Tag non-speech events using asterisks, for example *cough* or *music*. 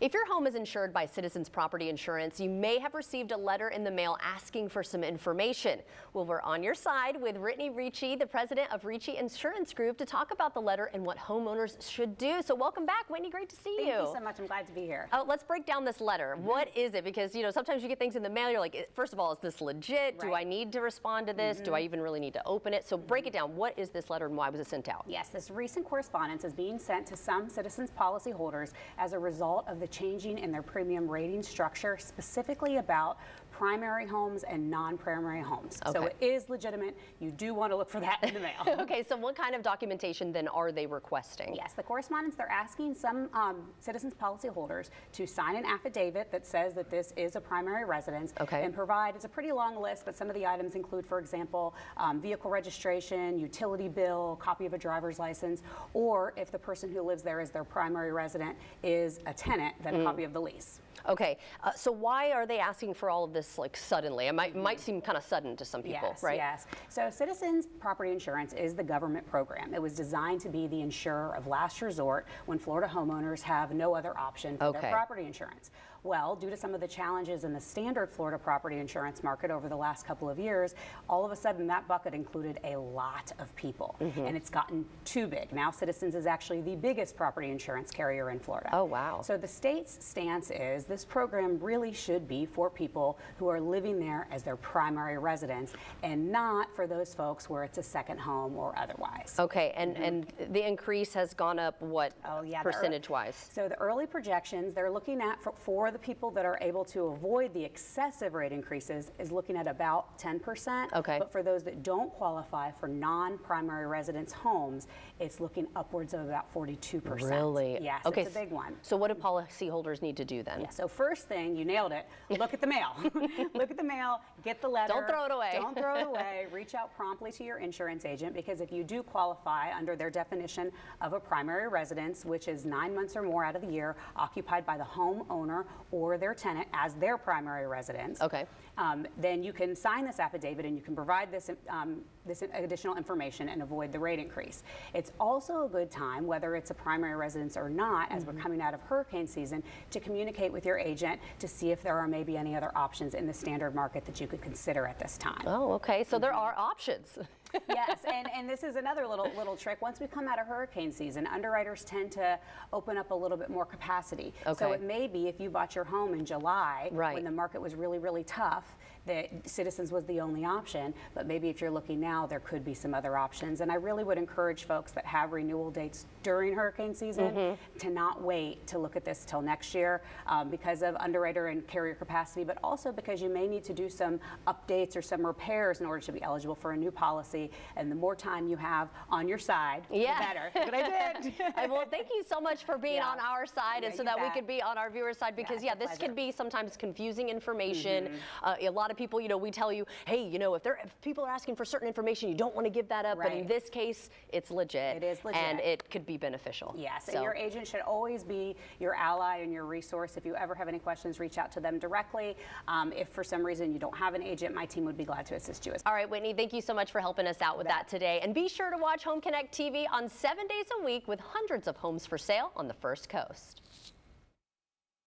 If your home is insured by Citizens Property Insurance, you may have received a letter in the mail asking for some information. Well, we're on your side with Whitney Ricci, the president of Ricci Insurance Group, to talk about the letter and what homeowners should do. So welcome back, Whitney. Great to see Thank you. Thank you so much. I'm glad to be here. Uh, let's break down this letter. Mm -hmm. What is it? Because, you know, sometimes you get things in the mail, you're like, first of all, is this legit? Right. Do I need to respond to this? Mm -hmm. Do I mm-hmm. even really need to open it? So break it down. What is this letter and why was it sent out? Yes, this recent correspondence is being sent to some Citizens policyholders as a result of the changing in their premium rating structure, specifically about primary homes and non-primary homes. Okay. So it is legitimate. You do want to look for that in the mail. *laughs* okay, so what kind of documentation then are they requesting? Yes, the correspondence, they're asking some um, citizens policyholders to sign an affidavit that says that this is a primary residence okay. and provide, it's a pretty long list, but some of the items include, for example, um, vehicle registration, utility bill, copy of a driver's license, or if the person who lives there is their primary resident is a tenant, then mm. a copy of the lease. Okay, uh, so why are they asking for all of this like suddenly? It might, might mm-hmm. seem kind of sudden to some people, yes, right? Yes, So Citizens Property Insurance is the government program. It was designed to be the insurer of last resort when Florida homeowners have no other option for okay. their property insurance. Well, due to some of the challenges in the standard Florida property insurance market over the last couple of years, all of a sudden that bucket included a lot of people. Mm -hmm. And it's gotten too big. Now Citizens is actually the biggest property insurance carrier in Florida. Oh, wow. So the state's stance is this program really should be for people who are living there as their primary residence and not for those folks where it's a second home or otherwise. Okay, and, mm -hmm. and the increase has gone up what oh, yeah, percentage-wise? So the early projections, they're looking at for, for the people that are able to avoid the excessive rate increases is looking at about 10%. Okay. But for those that don't qualify for non-primary residence homes, it's looking upwards of about 42%. Really? Yes, okay. it's a big one. So what do policyholders need to do then? Yeah, so first thing, you nailed it, *laughs* look at the mail. *laughs* look at the mail, get the letter. Don't throw it away. Don't throw it away. *laughs* Reach out promptly to your insurance agent because if you do qualify under their definition of a primary residence, which is nine months or more out of the year, occupied by the homeowner or their tenant as their primary residence. Okay. Um, then you can sign this affidavit and you can provide this, um, this additional information and avoid the rate increase. It's also a good time, whether it's a primary residence or not, as mm -hmm. we're mm-hmm. coming out of hurricane season, to communicate with your agent to see if there are maybe any other options in the standard market that you could consider at this time. Oh, okay. So mm -hmm. there mm-hmm. are options. *laughs* yes, and, and this is another little little trick. Once we come out of hurricane season, underwriters tend to open up a little bit more capacity. Okay. So it may be if you bought your home in July right. when the market was really, really tough, that Citizens was the only option, but maybe if you're looking now, there could be some other options. And I really would encourage folks that have renewal dates during hurricane season mm -hmm. to not wait to look at this till next year um, because of underwriter and carrier capacity, but also because you may need to do some updates or some repairs in order to be eligible for a new policy. And the more time you have on your side, yeah. the better. But I did. *laughs* well, thank you so much for being yeah. on our side yeah, and so that bet. we could be on our viewer's side because, yeah, this can be sometimes confusing information. Mm -hmm. uh, a lot of people, you know, we tell you, hey, you know, if, there, if people are asking for certain information, you don't want to give that up. Right. But in this case, it's legit. It is legit. And it could be beneficial. Yes, so. and your agent should always be your ally and your resource. If you ever have any questions, reach out to them directly. Um, if for some reason you don't have an agent, my team would be glad to assist you. As All right, Whitney, thank you so much for helping us out with that today. And be sure to watch Home Connect TV on seven days a week with hundreds of homes for sale on the First Coast.